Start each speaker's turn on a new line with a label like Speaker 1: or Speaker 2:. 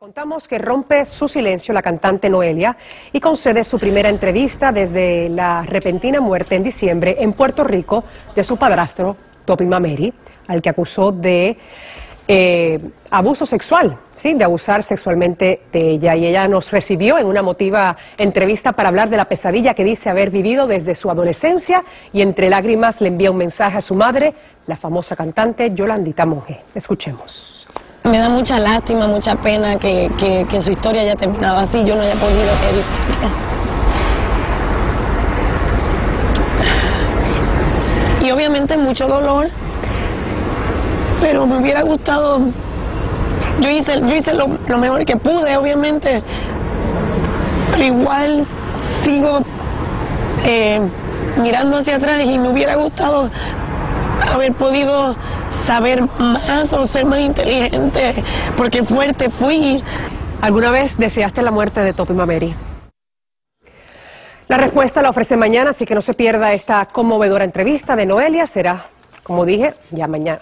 Speaker 1: Contamos que rompe su silencio la cantante Noelia y concede su primera entrevista desde la repentina muerte en diciembre en Puerto Rico de su padrastro, Topi Mameri, al que acusó de eh, abuso sexual, ¿sí? de abusar sexualmente de ella. Y ella nos recibió en una motiva entrevista para hablar de la pesadilla que dice haber vivido desde su adolescencia y entre lágrimas le envía un mensaje a su madre, la famosa cantante Yolandita Monge. Escuchemos.
Speaker 2: Me da mucha lástima, mucha pena que, su historia haya terminado así, yo no haya podido Y obviamente mucho dolor, pero me hubiera gustado, yo hice, yo hice lo, mejor que pude, obviamente, pero igual sigo eh, mirando hacia atrás y me hubiera gustado haber podido saber más o ser más inteligente, porque fuerte fui.
Speaker 1: ¿Alguna vez deseaste la muerte de Topi Mameri? La respuesta la ofrece mañana, así que no se pierda esta conmovedora entrevista de Noelia. Será, como dije, ya mañana.